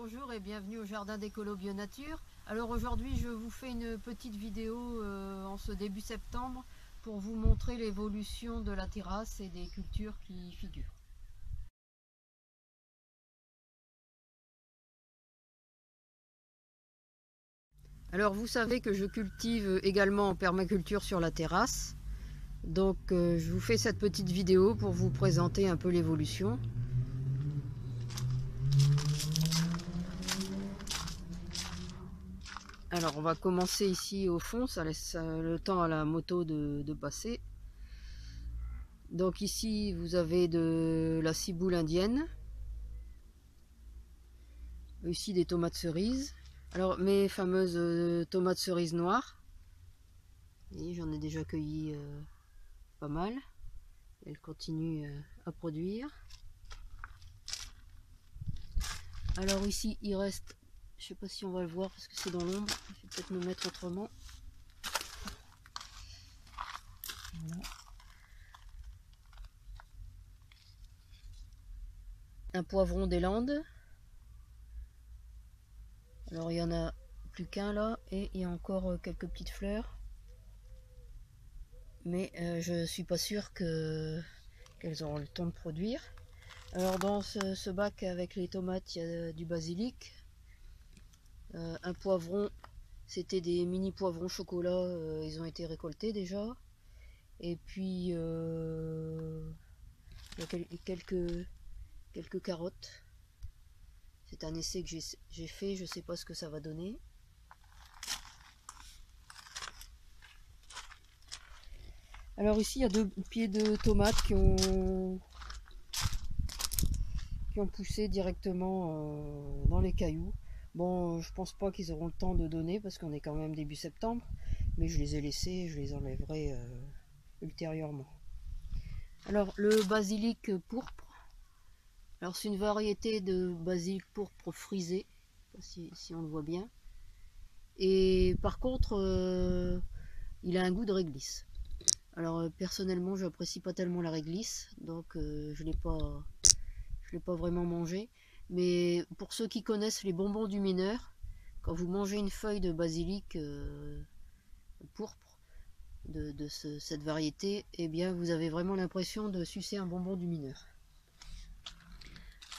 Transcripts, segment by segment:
Bonjour et bienvenue au Jardin d'Écolo Bio Nature. Alors aujourd'hui je vous fais une petite vidéo euh, en ce début septembre pour vous montrer l'évolution de la terrasse et des cultures qui y figurent. Alors vous savez que je cultive également en permaculture sur la terrasse. Donc euh, je vous fais cette petite vidéo pour vous présenter un peu l'évolution. Alors on va commencer ici au fond, ça laisse euh, le temps à la moto de, passer. Donc ici vous avez de la ciboule indienne. Ici des tomates cerises. Alors mes fameuses euh, tomates cerises noires. J'en ai déjà cueilli euh, pas mal. Elles continuent à produire. Alors ici il reste je sais pas si on va le voir parce que c'est dans l'ombre. Je vais peut-être me mettre autrement. Un poivron des Landes. Alors il y en a plus qu'un là et il y a encore euh, quelques petites fleurs. Mais euh, je suis pas sûre que qu'elles auront le temps de produire. Alors dans ce, bac avec les tomates, il y a du basilic, un poivron, c'était des mini poivrons chocolat, euh, ils ont été récoltés déjà. Et puis euh, il y a quelques, quelques carottes. C'est un essai que j'ai fait, je ne sais pas ce que ça va donner. Alors ici il y a deux pieds de tomates qui ont poussé directement dans les cailloux. Bon, je pense pas qu'ils auront le temps de donner parce qu'on est quand même début septembre, mais je les ai laissés, je les enlèverai euh, ultérieurement. Alors le basilic pourpre, alors c'est une variété de basilic pourpre frisé, si, on le voit bien. Et par contre, euh, il a un goût de réglisse. Alors euh, personnellement, je n'apprécie pas tellement la réglisse, donc je je l'ai pas vraiment mangé. Mais pour ceux qui connaissent les bonbons du mineur, quand vous mangez une feuille de basilic euh, pourpre de, cette variété, eh bien vous avez vraiment l'impression de sucer un bonbon du mineur.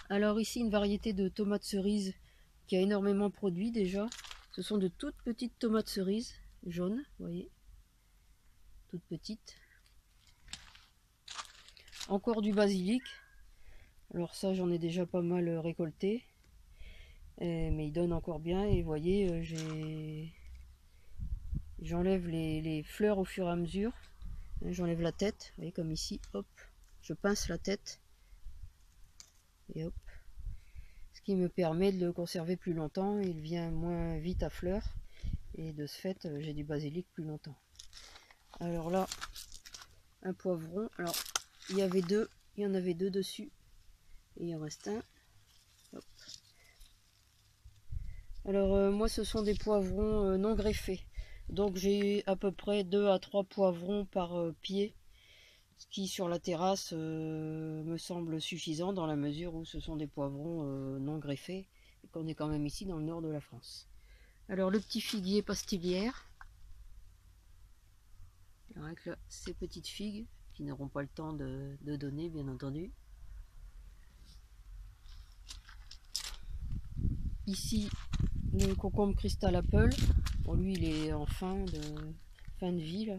Alors ici une variété de tomates cerises qui a énormément produit déjà. Ce sont de toutes petites tomates cerises jaunes, vous voyez, toutes petites. Encore du basilic, alors ça j'en ai déjà pas mal euh, récolté. Euh, mais il donne encore bien et vous voyez euh, j'enlève les, fleurs au fur et à mesure. J'enlève la tête, vous voyez comme ici, hop, je pince la tête. Et hop. Ce qui me permet de le conserver plus longtemps, il vient moins vite à fleurs. Et de ce fait, j'ai du basilic plus longtemps. Alors là, un poivron. Alors, il y avait deux, il y en avait deux dessus il en reste un. Alors euh, moi ce sont des poivrons euh, non greffés. Donc j'ai à peu près 2 à 3 poivrons par euh, pied. Ce qui sur la terrasse me semble suffisant dans la mesure où ce sont des poivrons non greffés. Et qu'on est quand même ici dans le nord de la France. Alors le petit figuier pastillière. Avec ces petites figues qui n'auront pas le temps de donner bien entendu. Ici, le concombre cristal apple. Bon, lui, il est en fin de, fin de vie.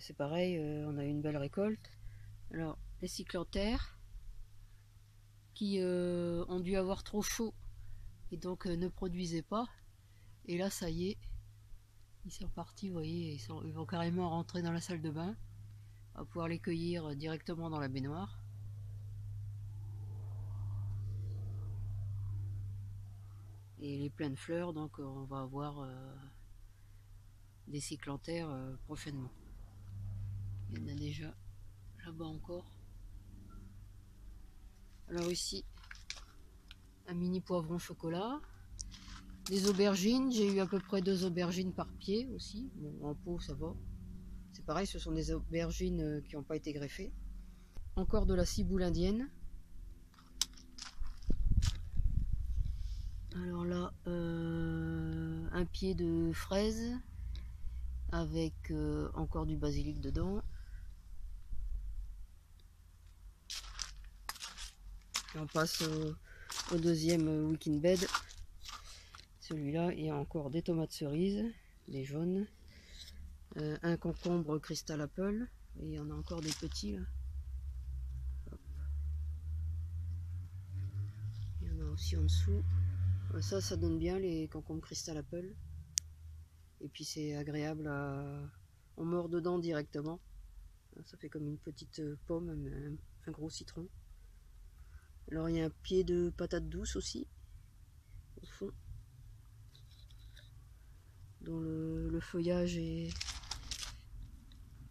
C'est pareil, euh, on a eu une belle récolte. Alors, les cyclanthères qui euh, ont dû avoir trop chaud et donc euh, ne produisaient pas. Et là, ça y est, ils sont partis, vous voyez, ils, sont, vont carrément rentrer dans la salle de bain. On pouvoir les cueillir directement dans la baignoire. Et les pleines fleurs donc euh, on va avoir euh, des cyclanthères euh, prochainement. Il y en a déjà là-bas encore. Alors ici un mini poivron chocolat. Des aubergines j'ai eu à peu près deux aubergines par pied aussi. En pot ça va. C'est pareil ce sont des aubergines qui n'ont pas été greffées. Encore de la ciboule indienne un pied de fraise avec euh, encore du basilic dedans. On passe au, deuxième week-end bed. Celui-là, il y a encore des tomates cerises, des jaunes, euh, un concombre cristal apple, il y en a encore des petits. Il y en a aussi en dessous. Ça, ça donne bien les concombres cristal apple. Et puis c'est agréable à... On mord dedans directement. Ça fait comme une petite pomme, un, gros citron. Alors il y a un pied de patate douce aussi, au fond, dont le, feuillage est,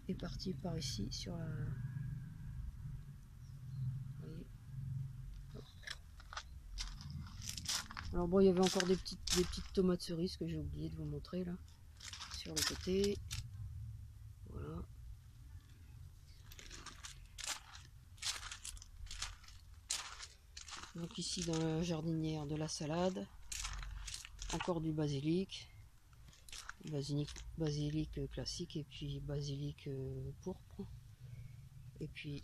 est parti par ici sur la, Alors bon, il y avait encore des petites, tomates cerises que j'ai oublié de vous montrer là, sur le côté. Voilà. Donc ici dans la jardinière de la salade, encore du basilic, basilic, basilic classique et puis basilic euh, pourpre. Et puis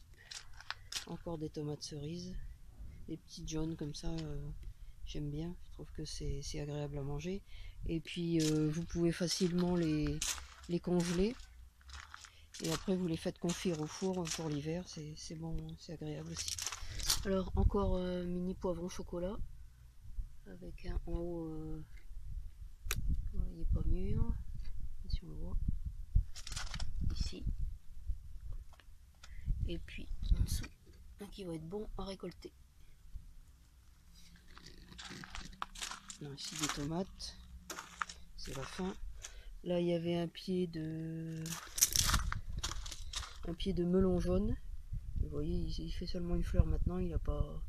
encore des tomates cerises, des petites jaunes comme ça. Euh, J'aime bien, je trouve que c'est agréable à manger. Et puis euh, vous pouvez facilement les, les congeler. Et après vous les faites confire au four pour l'hiver, c'est bon, c'est agréable aussi. Alors encore euh, mini poivron chocolat avec un en haut, euh, il n'est pas mûr, si on le voit, ici. Et puis en dessous, qui va être bon à récolter. Ici des tomates. C'est la fin. Là, il y avait un pied de un pied de melon jaune. Vous voyez, il fait seulement une fleur maintenant. Il n'a pas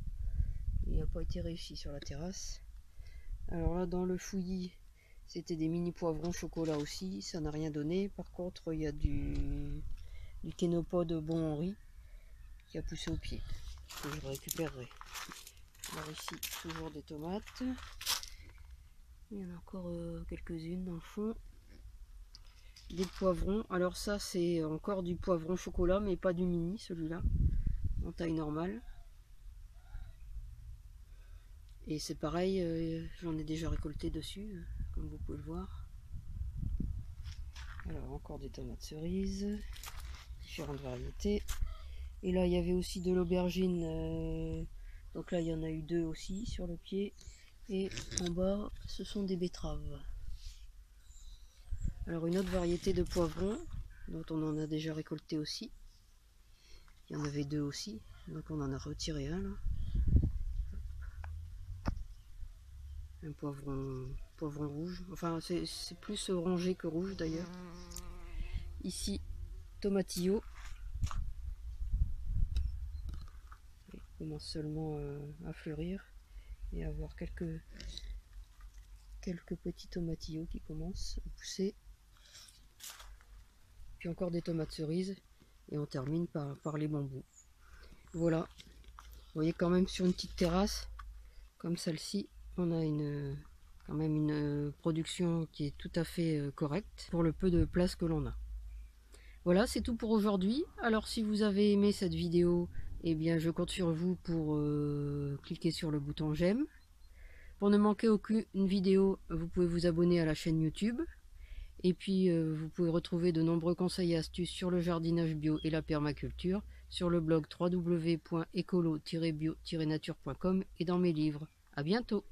il n'a pas été réussi sur la terrasse. Alors là, dans le fouillis, c'était des mini poivrons chocolat aussi. Ça n'a rien donné. Par contre, il y a du du kénopode bon Henri qui a poussé au pied que je récupérerai. Alors ici, toujours des tomates. Il y en a encore euh, quelques-unes dans le fond. Des poivrons. Alors ça, c'est encore du poivron chocolat, mais pas du mini, celui-là. En taille normale. Et c'est pareil, euh, j'en ai déjà récolté dessus, euh, comme vous pouvez le voir. Alors, encore des tomates cerises. Différentes variétés. Et là, il y avait aussi de l'aubergine. donc là, il y en a eu deux aussi sur le pied. Et en bas, ce sont des betteraves. Alors une autre variété de poivrons, dont on en a déjà récolté aussi. Il y en avait deux aussi, donc on en a retiré un là. Un poivron, poivron rouge. Enfin, c'est plus orangé que rouge d'ailleurs. Ici, tomatillo. Il commence seulement euh, à fleurir et avoir quelques quelques petits tomatillos qui commencent à pousser. Puis encore des tomates cerises et on termine par, par les bambous. Voilà. Vous voyez quand même sur une petite terrasse comme celle-ci on a une quand même une production qui est tout à fait euh, correcte pour le peu de place que l'on a. Voilà c'est tout pour aujourd'hui. Alors si vous avez aimé cette vidéo eh bien je compte sur vous pour euh, cliquer sur le bouton j'aime. Pour ne manquer aucune vidéo, vous pouvez vous abonner à la chaîne YouTube. Et puis euh, vous pouvez retrouver de nombreux conseils et astuces sur le jardinage bio et la permaculture sur le blog www.écolo-bio-nature.com et dans mes livres. A bientôt